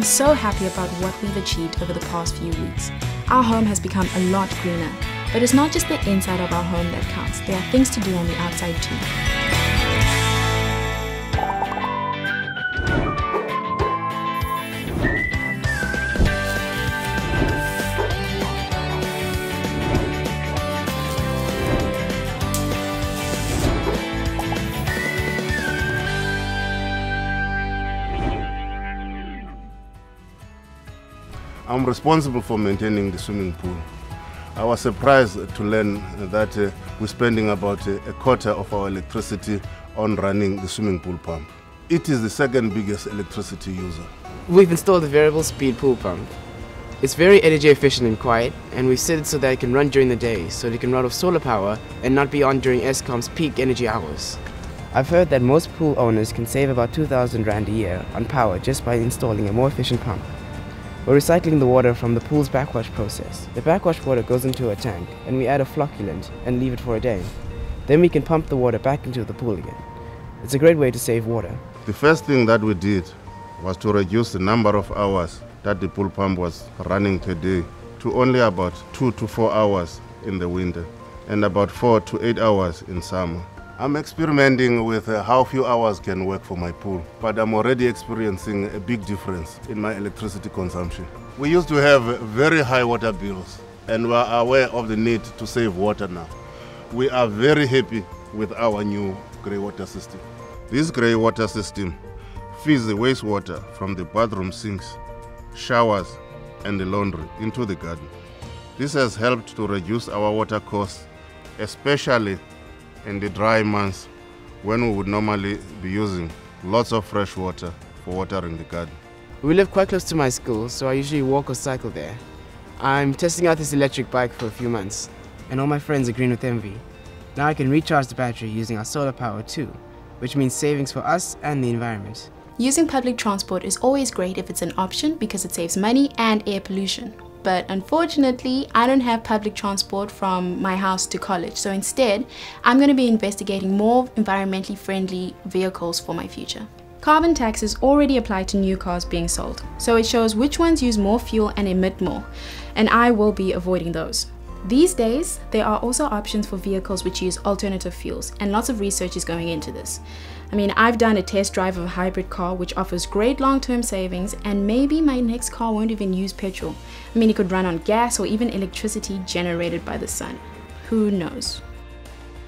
I'm so happy about what we've achieved over the past few weeks. Our home has become a lot greener, but it's not just the inside of our home that counts, there are things to do on the outside too. I'm responsible for maintaining the swimming pool. I was surprised to learn that uh, we're spending about uh, a quarter of our electricity on running the swimming pool pump. It is the second biggest electricity user. We've installed a variable speed pool pump. It's very energy efficient and quiet, and we've set it so that it can run during the day, so it can run off solar power and not be on during Eskom's peak energy hours. I've heard that most pool owners can save about 2,000 Rand a year on power just by installing a more efficient pump. We're recycling the water from the pool's backwash process. The backwash water goes into a tank and we add a flocculant and leave it for a day. Then we can pump the water back into the pool again. It's a great way to save water. The first thing that we did was to reduce the number of hours that the pool pump was running per day to only about two to four hours in the winter and about four to eight hours in summer. I'm experimenting with uh, how few hours can work for my pool, but I'm already experiencing a big difference in my electricity consumption. We used to have very high water bills and we are aware of the need to save water now. We are very happy with our new grey water system. This grey water system feeds the wastewater from the bathroom sinks, showers and the laundry into the garden. This has helped to reduce our water costs, especially in the dry months when we would normally be using lots of fresh water for watering the garden. We live quite close to my school, so I usually walk or cycle there. I'm testing out this electric bike for a few months, and all my friends are green with envy. Now I can recharge the battery using our solar power too, which means savings for us and the environment. Using public transport is always great if it's an option because it saves money and air pollution but unfortunately I don't have public transport from my house to college so instead I'm going to be investigating more environmentally friendly vehicles for my future. Carbon tax is already applied to new cars being sold, so it shows which ones use more fuel and emit more, and I will be avoiding those. These days, there are also options for vehicles which use alternative fuels, and lots of research is going into this. I mean, I've done a test drive of a hybrid car which offers great long-term savings, and maybe my next car won't even use petrol. I mean, it could run on gas or even electricity generated by the sun. Who knows?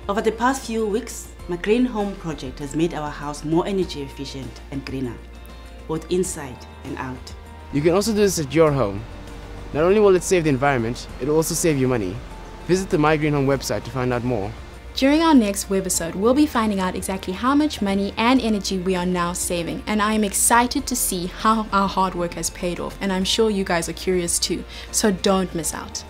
Over the past few weeks, my Green Home project has made our house more energy efficient and greener, both inside and out. You can also do this at your home. Not only will it save the environment, it will also save you money. Visit the My Green Home website to find out more. During our next webisode, we'll be finding out exactly how much money and energy we are now saving, and I am excited to see how our hard work has paid off, and I'm sure you guys are curious too, so don't miss out.